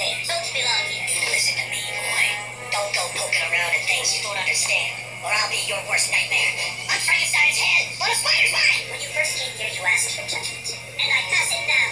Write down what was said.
say, folks belong here. Listen to me, boy. Don't go poking around at things you don't understand, or I'll be your worst nightmare. I'm Frankenstein's head on a spider's mind. When you first came here, you asked for judgment, and I pass it down.